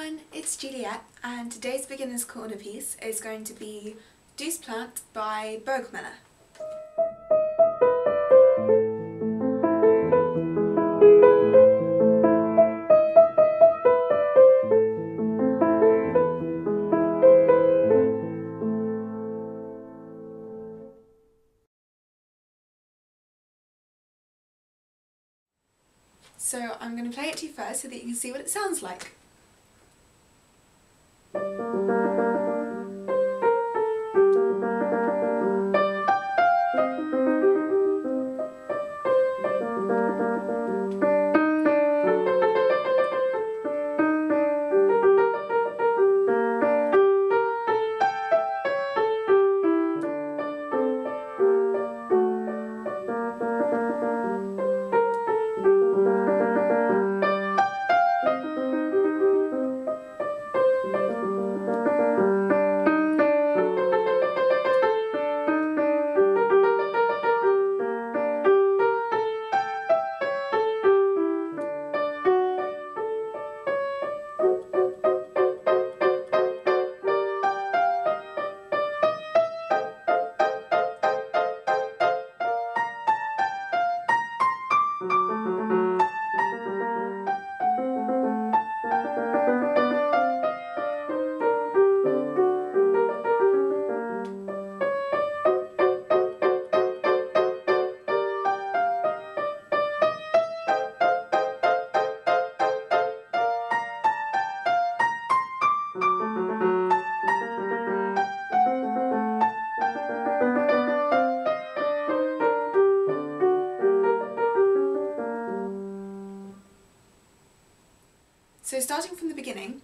everyone, it's Juliette and today's beginner's corner piece is going to be Douce Plainte by Burgmüller. So I'm going to play it to you first so that you can see what it sounds like. Starting from the beginning,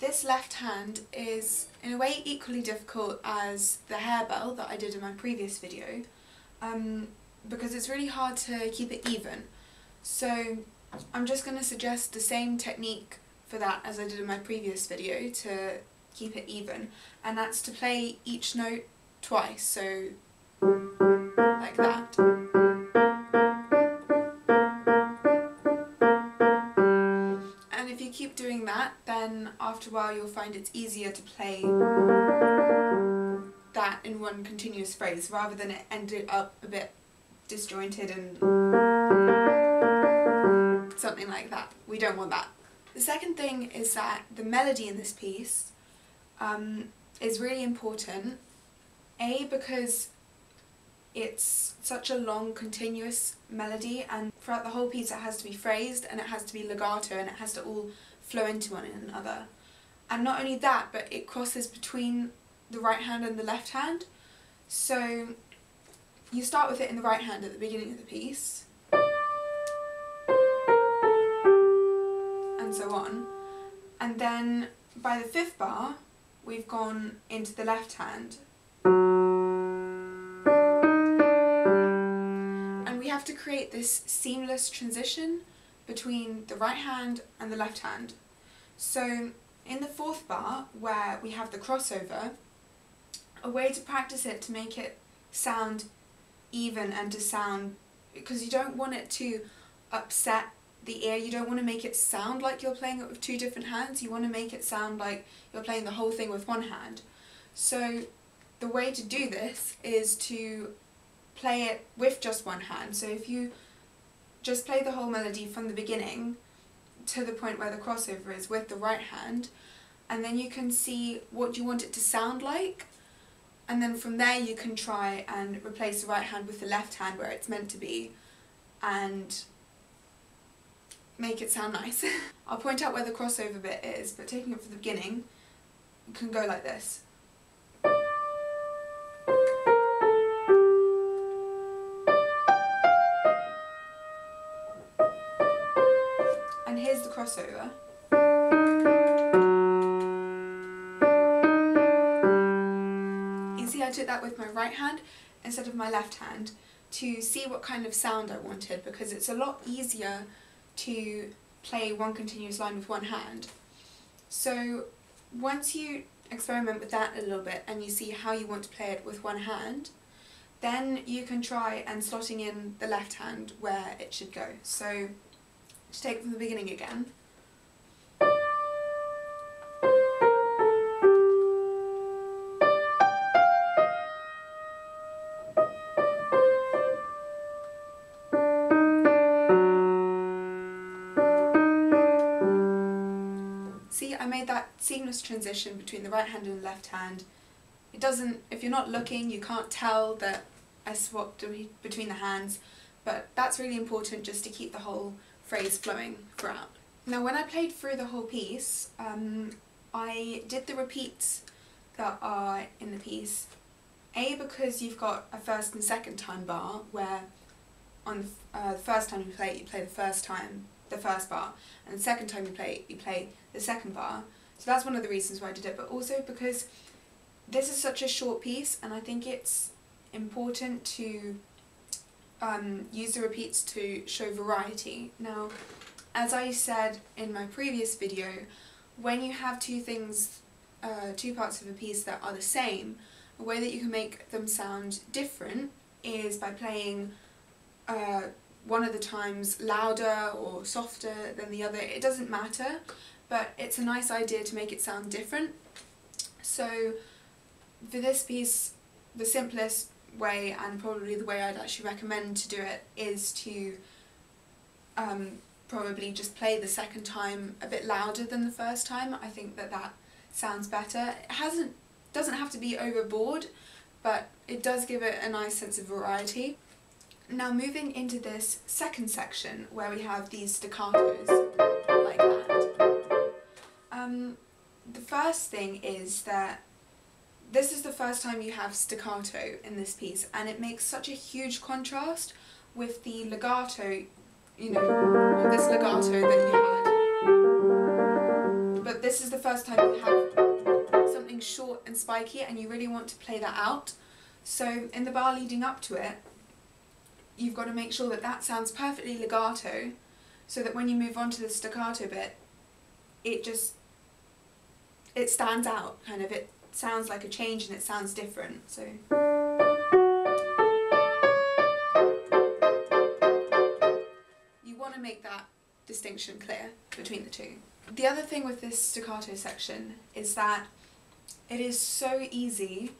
this left hand is in a way equally difficult as the hairbell that I did in my previous video um, because it's really hard to keep it even. So I'm just going to suggest the same technique for that as I did in my previous video to keep it even and that's to play each note twice so like that. That, then after a while you'll find it's easier to play that in one continuous phrase rather than it ended up a bit disjointed and something like that. We don't want that. The second thing is that the melody in this piece um, is really important. A, because it's such a long continuous melody and throughout the whole piece it has to be phrased and it has to be legato and it has to all flow into one another. And not only that, but it crosses between the right hand and the left hand. So you start with it in the right hand at the beginning of the piece. And so on. And then by the fifth bar, we've gone into the left hand. And we have to create this seamless transition between the right hand and the left hand. So in the fourth bar, where we have the crossover, a way to practice it to make it sound even and to sound, because you don't want it to upset the ear, you don't want to make it sound like you're playing it with two different hands, you want to make it sound like you're playing the whole thing with one hand. So the way to do this is to play it with just one hand. So if you just play the whole melody from the beginning to the point where the crossover is with the right hand and then you can see what you want it to sound like and then from there you can try and replace the right hand with the left hand where it's meant to be and make it sound nice. I'll point out where the crossover bit is but taking it from the beginning can go like this. Crossover. You see I did that with my right hand instead of my left hand to see what kind of sound I wanted because it's a lot easier to play one continuous line with one hand. So once you experiment with that a little bit and you see how you want to play it with one hand, then you can try and slotting in the left hand where it should go. So to take from the beginning again. Seamless transition between the right hand and the left hand. It doesn't, if you're not looking, you can't tell that I swapped between the hands, but that's really important just to keep the whole phrase flowing throughout. Now when I played through the whole piece, um, I did the repeats that are in the piece. A, because you've got a first and second time bar, where on uh, the first time you play it, you play the first time, the first bar, and the second time you play you play the second bar. So that's one of the reasons why I did it, but also because this is such a short piece, and I think it's important to um, use the repeats to show variety. Now, as I said in my previous video, when you have two things, uh, two parts of a piece that are the same, a way that you can make them sound different is by playing uh, one of the times louder or softer than the other. It doesn't matter, but it's a nice idea to make it sound different. So for this piece, the simplest way and probably the way I'd actually recommend to do it is to um, probably just play the second time a bit louder than the first time. I think that that sounds better. It hasn't doesn't have to be overboard, but it does give it a nice sense of variety. Now moving into this second section where we have these staccatos like. Um, the first thing is that this is the first time you have staccato in this piece and it makes such a huge contrast with the legato, you know, this legato that you had. But this is the first time you have something short and spiky and you really want to play that out. So in the bar leading up to it, you've got to make sure that that sounds perfectly legato so that when you move on to the staccato bit it just it stands out kind of it sounds like a change and it sounds different so you want to make that distinction clear between the two. The other thing with this staccato section is that it is so easy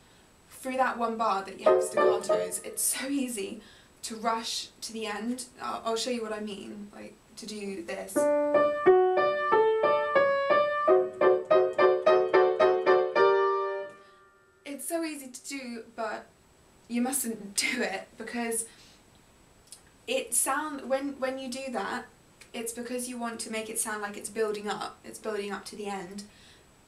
through that one bar that you have staccatos, it's so easy to rush to the end. I'll, I'll show you what I mean, like to do this. To do, but you mustn't do it because it sound when when you do that, it's because you want to make it sound like it's building up. It's building up to the end.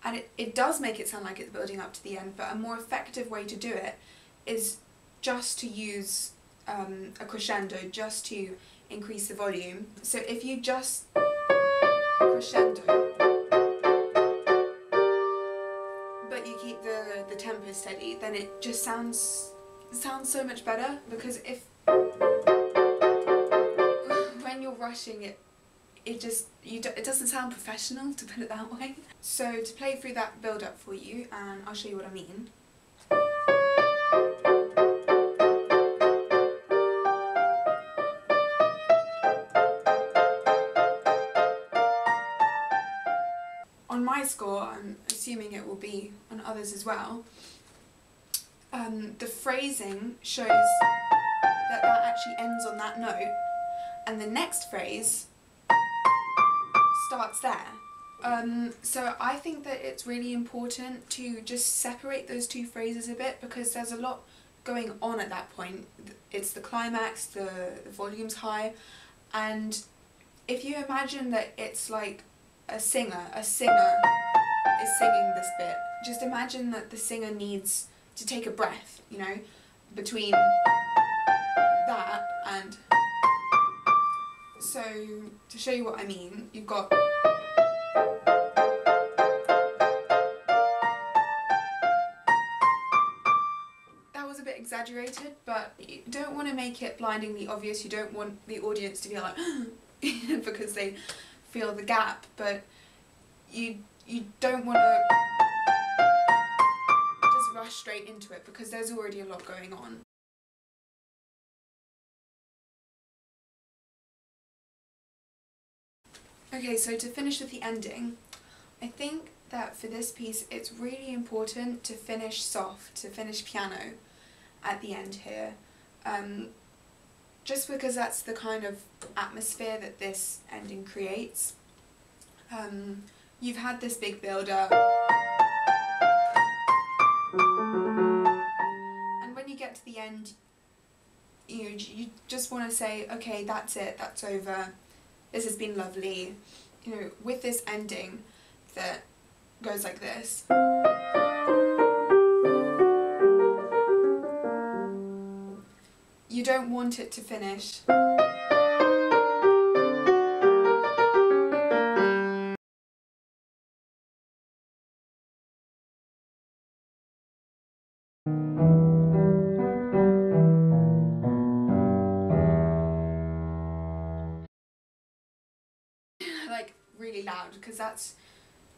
And it, it does make it sound like it's building up to the end, but a more effective way to do it is just to use um, a crescendo just to increase the volume. So if you just crescendo, then it just sounds sounds so much better because if when you're rushing it it just you do, it doesn't sound professional to put it that way. So to play through that build up for you and I'll show you what I mean. On my score, I'm assuming it will be on others as well, um, the phrasing shows that that actually ends on that note and the next phrase starts there. Um, so I think that it's really important to just separate those two phrases a bit because there's a lot going on at that point. It's the climax, the, the volume's high, and if you imagine that it's like a singer, a singer is singing this bit, just imagine that the singer needs to take a breath, you know, between that and... So, to show you what I mean, you've got... That was a bit exaggerated, but you don't want to make it blindingly obvious, you don't want the audience to be like because they feel the gap, but you you don't want to rush straight into it because there's already a lot going on. Okay, so to finish with the ending, I think that for this piece it's really important to finish soft, to finish piano at the end here. Um, just because that's the kind of atmosphere that this ending creates. Um, you've had this big build up. To the end, you, you just want to say, okay, that's it, that's over, this has been lovely. You know, with this ending that goes like this. You don't want it to finish. Really loud because that's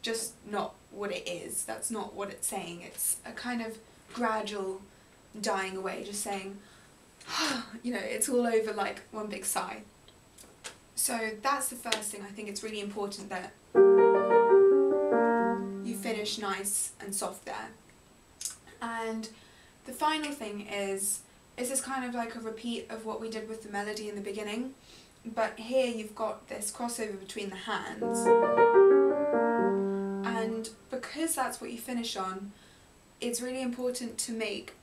just not what it is. That's not what it's saying. It's a kind of gradual dying away, just saying, you know, it's all over like one big sigh. So that's the first thing. I think it's really important that you finish nice and soft there. And the final thing is, is this kind of like a repeat of what we did with the melody in the beginning, but here you've got this crossover between the hands. And because that's what you finish on, it's really important to make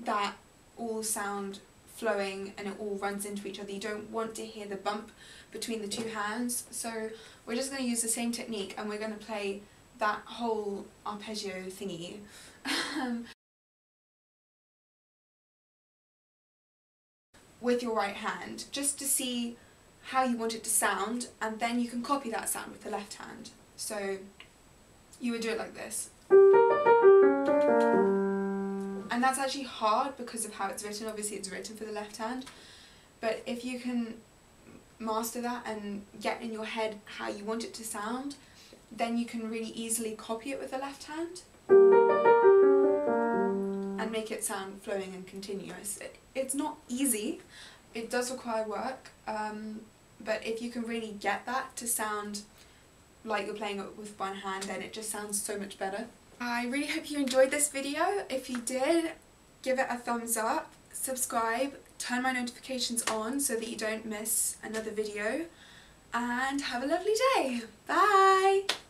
that all sound flowing and it all runs into each other. You don't want to hear the bump between the two hands. So we're just going to use the same technique and we're going to play that whole arpeggio thingy. with your right hand just to see how you want it to sound and then you can copy that sound with the left hand. So you would do it like this. And that's actually hard because of how it's written. Obviously it's written for the left hand. But if you can master that and get in your head how you want it to sound, then you can really easily copy it with the left hand and make it sound flowing and continuous. It, it's not easy, it does require work, um, but if you can really get that to sound like you're playing it with one hand then it just sounds so much better. I really hope you enjoyed this video. If you did, give it a thumbs up, subscribe, turn my notifications on so that you don't miss another video and have a lovely day. Bye!